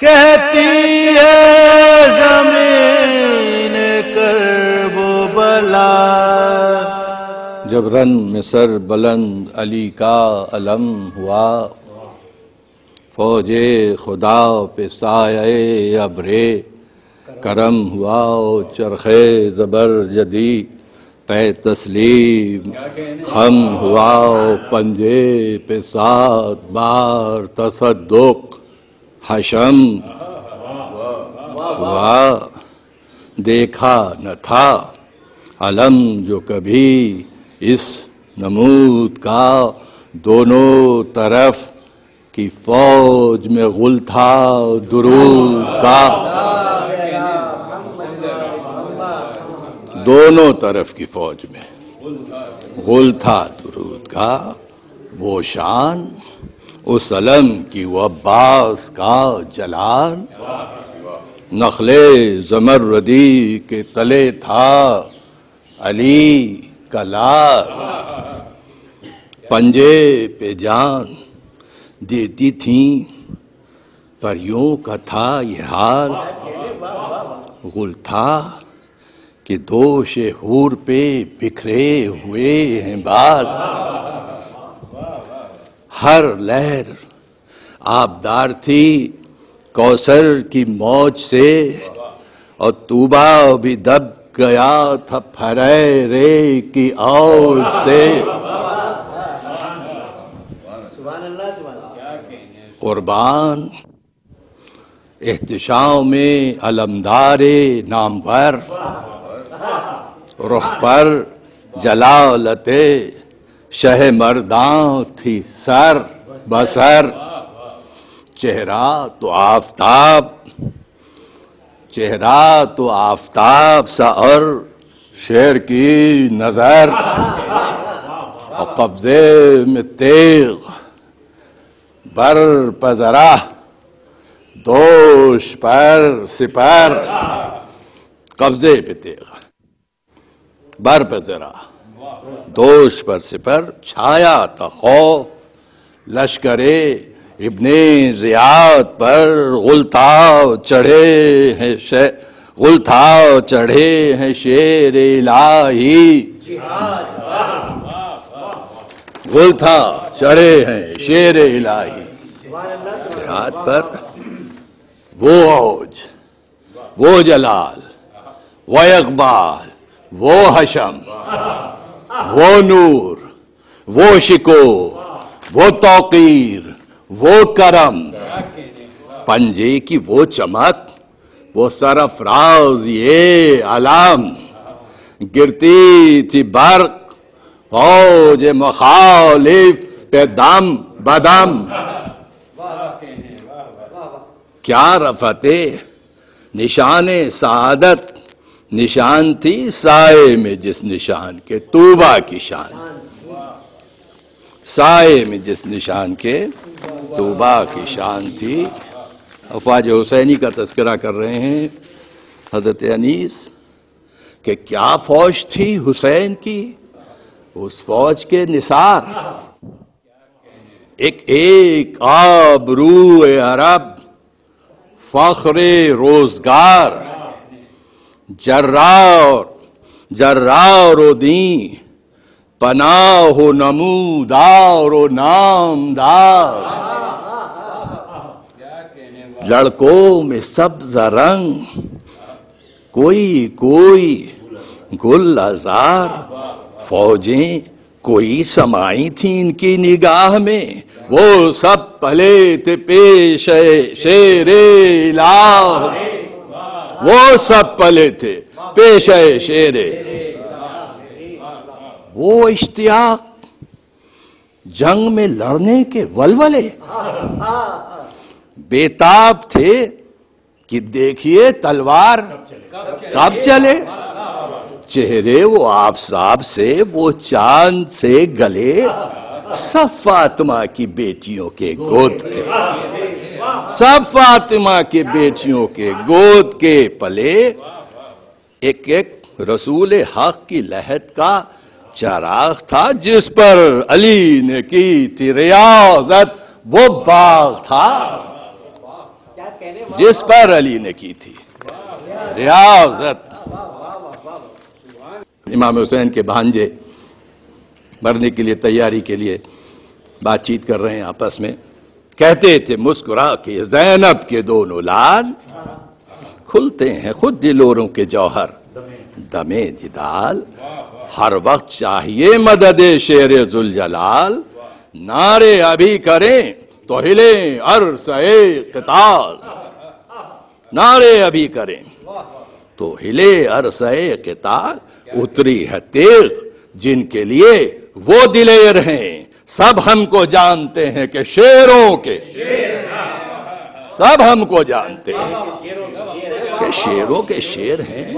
कहती है, ज़मीन कर वो बला। जब रन में सर बुलंद अली का अलम हुआ, फौजे खुदा पे साए अबरे। करम हुआ चरखे ज़बर जदी पे तस्लीम। खम हुआ पंजे पे सात बार तसदुक हशम हुआ, देखा न था, अलम जो कभी इस नमूद का दोनों तरफ़ की फौज में गुल था, दुरूद का। दोनों तरफ़ की फौज में गुल था, दुरूद का, वो शान उस अलम की वो अब्बास का जलाल नखले जमरदी के तले था, अली का पंजे पे जान देती थी, परियों का था ये हाल। गुल था कि दोष हूर पे बिखरे हुए हैं बाल। हर लहर आबदार थी कौसर की मौज से और तूबा भी दब गया था फरे रे की औज से। कुर्बान एहतशाओं में अलमदारे नामवर रुख पर जलालते। शह मर्दां थी सर, बसर। चेहरा तो आफताब, चेहरा तो आफताब सा और शेर की नज़र। और कब्जे में तेग, बर पजरा, दोष पर सिपर। कब्जे पे तेग, बर पजरा। दोष पर सिपर छाया था खौफ। लश्करे इब्ने जियाद पर गुलताव चढ़े हैं शे, गुलताव चढ़े हैं शेर इलाही। गुलथा चढ़े हैं शेर इलाही। हाथ पर वो औज, वो जलाल, वो इकबाल, वो हशम। वो नूर, वो शिको वो तौकीर, वो करम। पंजे की वो चमक, वो सरफराज ये अलाम गिरती थी बर्क, फौज मुखालिफ पे दम बदम। क्या रफते, निशान सादत निशान थी साय में जिस निशान के, तूबा की शान। साय में जिस निशान के, तूबा की शान थी। अफवाज हुसैनी का तस्करा कर रहे हैं, हज़रत अनीस, कि क्या फौज थी हुसैन की? उस फौज के निसार। एक एक आबरू अरब, फखरे रोज़गार। जर्रार जर्रार दी पनाह नमूदार नामदार लड़कों में सब्ज रंग, कोई कोई गुल हज़ार फौजें कोई समाई थी इनकी निगाह में, वो सब पले थे पेश शेरे लाह वो सब पले थे। पेश शेरे। वो इश्तियाक जंग में लड़ने के वलवले। बेताब थे कि देखिए तलवार कब चले। चेहरे वो आपसाब से, वो चाँद से गले। सब फातिमा की बेटियों के गोद के सब फातिमा के बेटियों के गोद के पले एक एक रसूल हक की लहत का चराग था, जिस पर अली ने की थी रियाजत। वो बाग था, जिस पर अली ने की थी रियाजत। इमाम हुसैन के भांजे मरने के लिए, तैयारी के लिए बातचीत कर रहे हैं आपस में। कहते थे, मुस्कुरा के जैनब के दोनों लाल खुलते हैं खुद दिलोरों के जौहर। दमे जिदाल हर वक्त चाहिए मदद शेर जुल जलाल नारे अभी करें तो हिले अरस कताल। नारे अभी करें तो हिले अर अरस कताल। उतरी है तेग जिनके लिए वो दिलेर हैं सब हमको जानते हैं कि शेरों के। सब हमको जानते हैं कि शेरों के शेर हैं।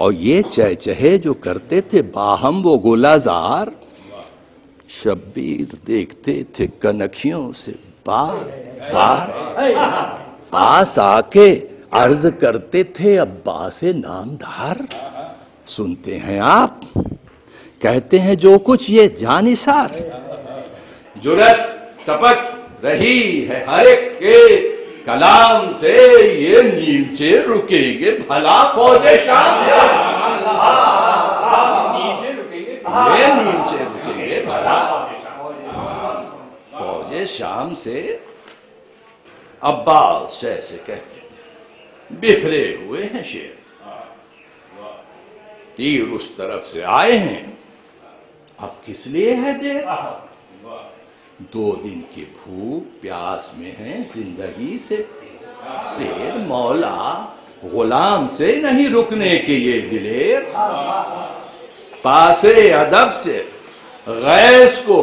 और ये चहचहे जो करते थे, बाहम वो गुलाजार, शब्बीर देखते थे कनखियों से बार बार। पास आके अर्ज़ करते थे अब्बा से नामदार सुनते हैं आप कहते हैं, जो कुछ ये जानिसार जुरत टपक रही है हर एक के कलाम से, ये नीचे रुकेंगे भला फौजे शाम से। ये नीचे रुकेंगे भला फौजे शाम से। अब्बास जैसे कहते थे, बिखरे हुए हैं शेर। तीर उस तरफ़ से आए हैं अब किस लिए है देर दो दिन की भूख प्यास में है ज़िंदगी से शेर मौला गुलाम से नहीं रुकने के ये दिलेर पासे अदब से गैस को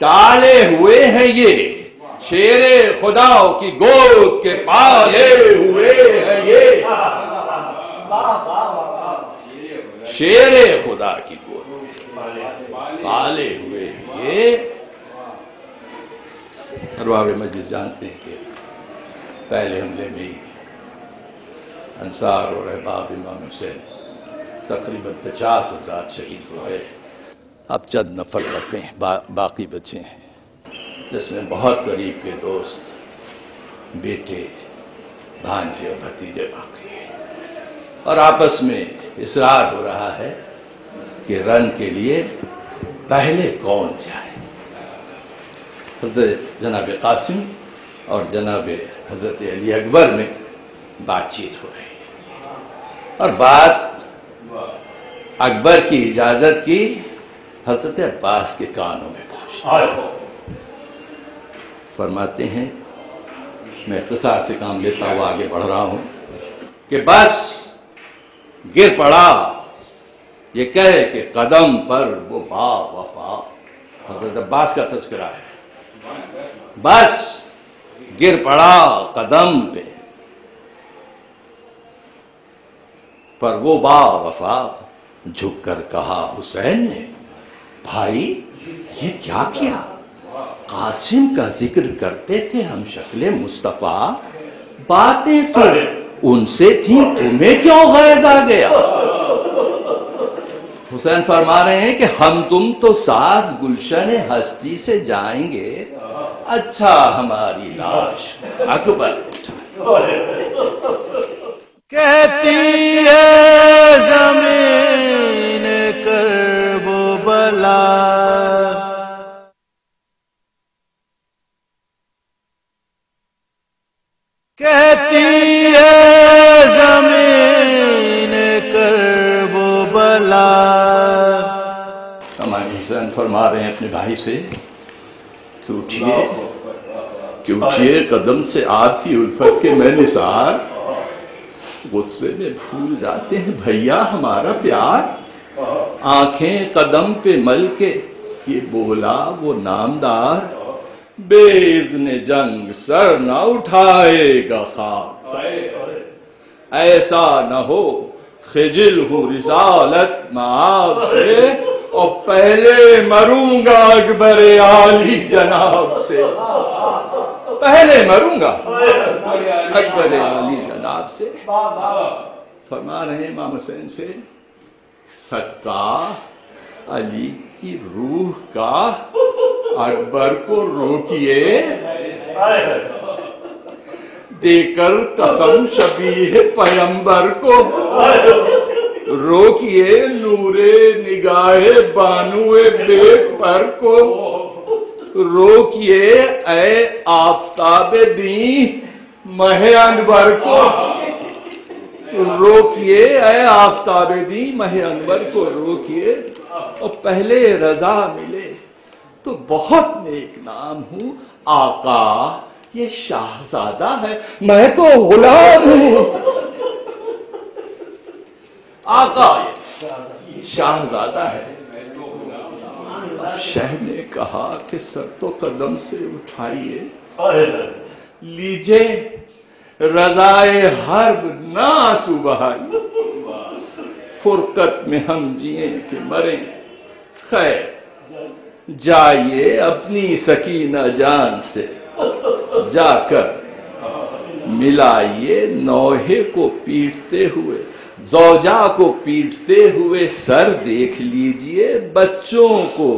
टाले हुए हैं ये। शेरे खुदाओं की गोद के पाले हुए हैं ये। शेरे खुदा की गोद। पाले। हुए हैं ये अरबाब मस्जिद जानते हैं कि पहले हमले में ही अंसार और अहबाब इमाम हुसैन तकरीबन पचास हज़ार शहीद हो। हुए अब चंद नफर बचे हैं बा, बाकी बचे हैं। जिसमें बहुत करीब के दोस्त बेटे भांजे और भतीजे बाकी हैं। और आपस में इसरार हो रहा है कि रन के लिए पहले कौन जाए? हज़रत जनाब कासिम और जनाब हज़रत अली अकबर में बातचीत हो रही है। और बात अकबर की इजाज़त की हज़रत अब्बास के कानों में पहुँची फरमाते हैं मैं इख्तसार से काम लेता हुआ आगे बढ़ रहा हूँ कि बस गिर पड़ा। ये कहे कि कदम पर वो बा वफा। हज़रत अब्बास का तस्करा है। बस गिर पड़ा कदम पे। पर वो बा वफा झुक कर कहा हुसैन ने भाई ये क्या किया? कासिम का ज़िक्र करते थे हम शक्ल मुस्तफ़ा। बातें तो उनसे थी तुम्हें क्यों गैर आ गया? हुसैन फरमा रहे हैं कि हम तुम तो साथ गुलशन हस्ती से जाएँगे। अच्छा हमारी लाश। अकबर कहती है ज़मीन फरमा रहे हैं अपने भाई से। कि उठिए कि उठिए कदम से आपकी उल्फत के मैं निसार। गुस्से में भूल जाते हैं भैया हमारा प्यार। आँखें कदम पे मल के ये बोला वो नामदार। बेज ने जंग सर न उठाएगा खाक। ऐसा न हो खिजिल हूँ रिसालत माब से। और पहले मरूँगा अकबर आली जनाब से। पहले मरूँगा अकबर आली जनाब से। फरमा रहे इमाम हुसैन से, सत्ता अली की रूह का अकबर को रोकिए। देकर कसम शबीह पैंबर को। रोकिए नूरे निगाहे बानुए बेट पर को। रोकिए ए आफताब दी महे अनवर को। रोकिए ए आफताब दी महे अनवर को। रोकिए और पहले रजा मिले तो बहुत नेक नाम हूँ। आका, ये शाहजादा है। मैं तो गुलाम हूँ। आका ये शाहजादा। है। अब शह ने कहा कि सर तो कदम से उठाइए। लीजिए रजाए हर्ब ना आँसू बहाई फुरकत में हम जिए कि मरे। खैर जाइए अपनी सकीना जान से। जाकर मिलाइए नौहे को पीटते हुए। जौजा को पीटते हुए सर देख लीजिए बच्चों को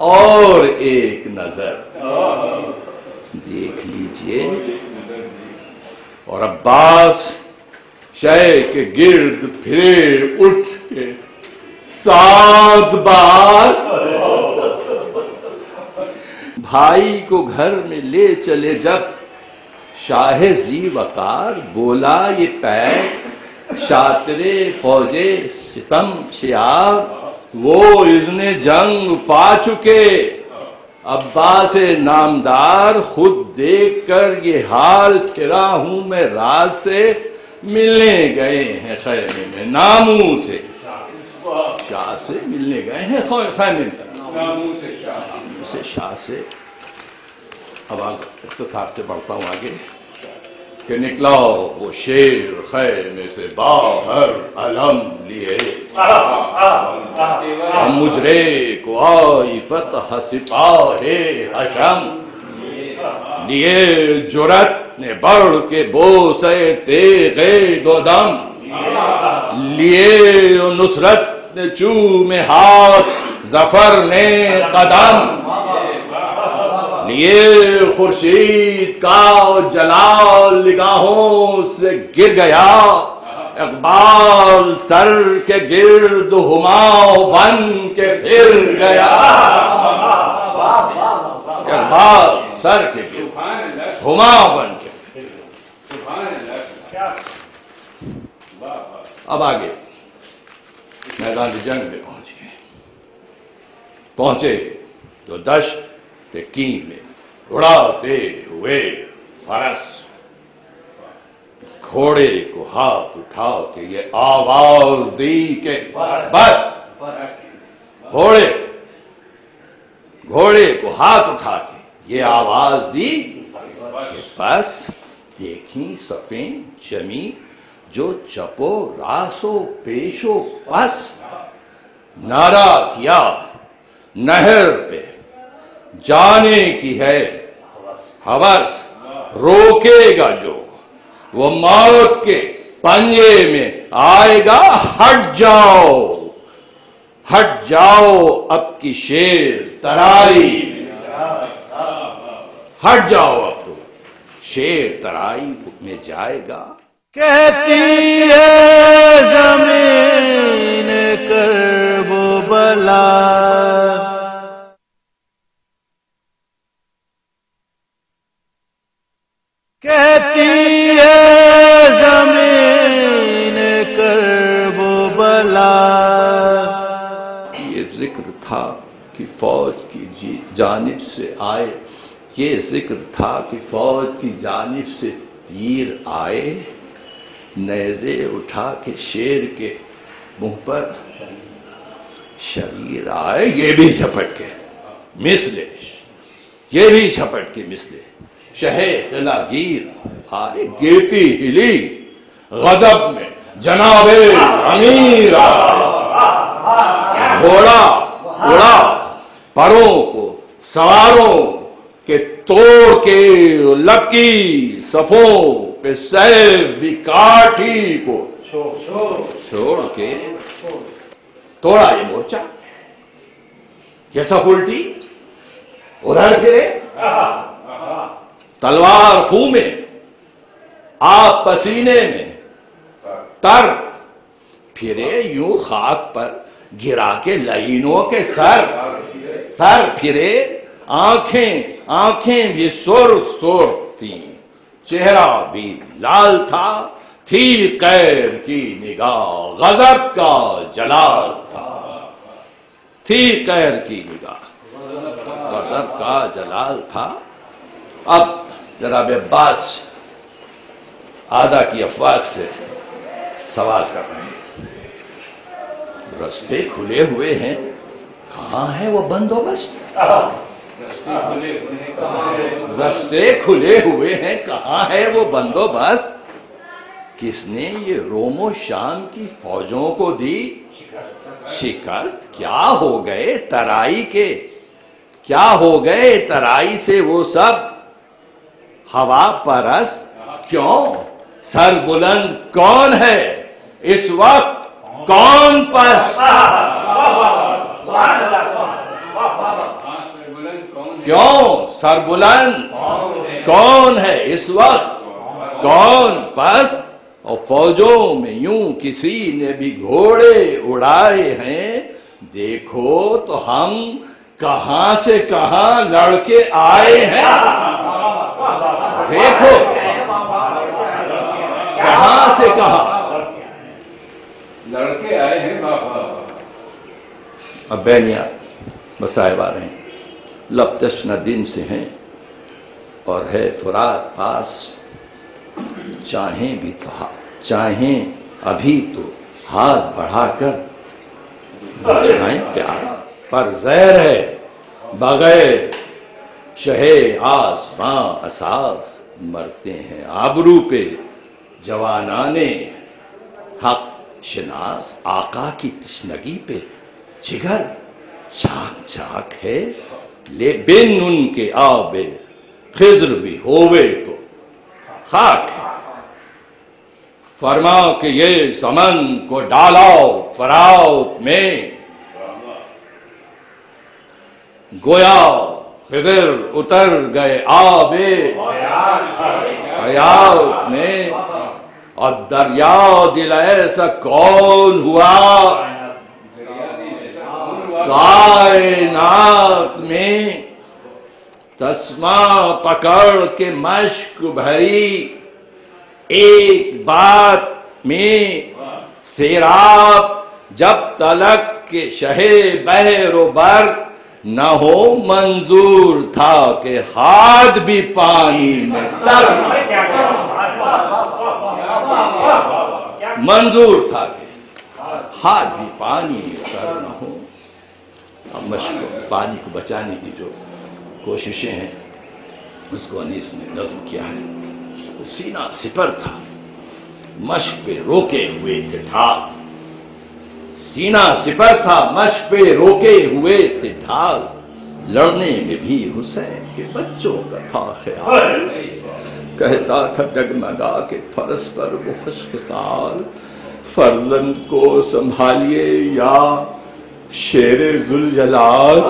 और एक नज़र। देख लीजिए। और अब्बास शय के गिर्द फिरे उठ के सात बार भाई को घर में ले चले जब शाह जी वकार, बोला, ये पैक शातरे फौजे सितम शियाब वो इजने जंग पा चुके। अब्बास नामदार खुद देख कर ये हाल फिरा हूँ मैं रात से मिलने गए हैं खैमे में नामू से। शाह से मिलने गए हैं खैमे में। से शाह। से अब इख्तार से बढ़ता हूँ आगे। कि निकला वो शेर खैमे से बाहर अलम लिए। हम मुजरे को आई फतह सिपाहे हशम। लिए जुरत ने बढ़ के बोसे तेगे दो दम। लिए नुसरत ने चू में हाथ ज़फ़र ने कदम। लिए खुर्शीद का जलाल निगाहों से गिर गया। इकबाल सर के गिर्द हुमाओं बन के फिर गया। इकबाल सर के गिर्द हुमाओं बन के अब आगे। मैदान जंग में पहुँचे। पहुँचे तो दश्त में उड़ाते हुए फरस। घोड़े को हाथ उठा के ये आवाज़ दी के बस। घोड़े घोड़े को हाथ उठा के ये आवाज़ दी कि बस देखी सफे जमी जो चपो रासो पेशो बस। नारा किया नहर पे जाने की है। हवस। रोकेगा जो। वो मौत के पंजे में आएगा। हट जाओ। हट जाओ अब की शेर तराई हट जाओ अब तो। शेर तराई में जाएगा। कहती है, ज़मीन कर वो बला। था कि फौज की जानिब से आए। ये ज़िक्र था कि फौज की जानिब से तीर आए। नैजे उठा के शेर के मुँह पर शरीर आए। ये भी झपट के, मिसले। ये भी झपट के मिसले। शहे दिलागीर आए गेती हिली। गदब में जनाबे अमीर घोड़ा उड़ा। परों को सवारों के तोड़ के लकी सफों पे भी काठी को। छोड़ के। तोड़ा ये मोर्चा। ये सब उल्टी? उधर फिरे। तलवार खूह में आप पसीने में तर फिरे यूँ खाक पर। गिरा के लहीनों के सर सर फिरे, आँखें आँखें भी सुर सुर थी। चेहरा भी लाल था, थी कैर की निगाह, गजब का जलाल था। थी कैर की निगाह, गजब का जलाल था। अब जनाब अब्बास आदा की अफवाज से सवाल कर रहे हैं। रस्ते खुले हुए हैं। कहाँ है वो बंदोबस्त? रस्ते खुले हुए हैं। कहाँ है वो बंदोबस्त? किसने ये रोमो शाम की फौजों को दी? शिकस्त क्या हो गए तराई के? क्या हो गए तराई से वो सब? हवा परस क्यों? सर बुलंद कौन है? इस वक्त कौन पस्त क्यों सरबुलंद? कौन है इस वक्त? कौन पस्त और फौजों में यूँ किसी ने भी घोड़े उड़ाए हैं? देखो तो हम कहाँ से कहाँ लड़के आए हैं। देखो, कहाँ से कहाँ? लड़के आए हैं बाबा। अब बैनिया आ रहे हैं। लपतश दिन से हैं और है फुरात पास। चाहें भी तो चाहें अभी तो हाथ बढ़ाकर बुझाएँ प्यास। पर जहर है, बगैर शहे आसमां असास। मरते हैं आबरू पे जवानाने। हक शनास आका की तशनगी पे जिगर चाक चाक है। ले बिन उनके आबे खिज्र भी होवे को खाक है। फरमा के ये समन को डालाओ फराउत में। गोया खिजर उतर गए आबे हयात में। और दरिया दिल ऐसा कौन हुआ? कायनात में तस्मा पकड़ के मश्क भरी एक बात में सेराब जब तलक के शहे बहरोबर न हो मंजूर था के हाथ भी पानी में तर मंजूर था कि हाथ भी पानी में तर न हो, अब मश्क पानी को बचाने की जो कोशिशें हैं, उसको अनीस ने नज्म किया है। सीना सिपर था। मश्क पे रोके हुए थे ढाल। सीना सिपर था, मश्क पे रोके हुए थे ढाल। लड़ने में भी हुसैन के बच्चों का था ख्याल। कहता था डगमगा के फरस पर वो खुशखसाल, फर्जंद को संभालिए या शेर जुल जलाल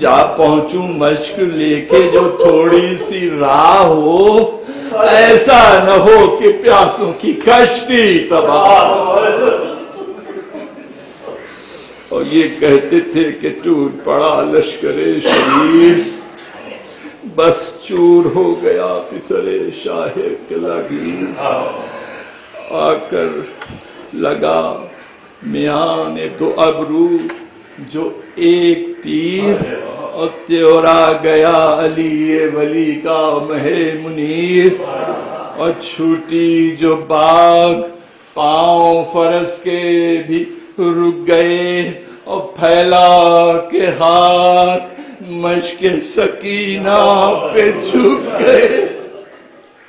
जा पहुंचू मश्क लेके जो थोड़ी सी राह हो। ऐसा न हो कि प्यासों की कश्ती तबाह और ये कहते थे कि टूट पड़ा लश्कर शरीफ बस चूर हो गया पिसरे शाहे लगी। आकर लगा मियाँ ने तो अबरू जो एक तीर और त्योरा गया अली वली का महे मुनीर। और छूटी जो बाघ पाँव फरस के भी रुक गए और फैला के हाथ मश्क सकीना पे झुक गए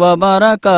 व बरकात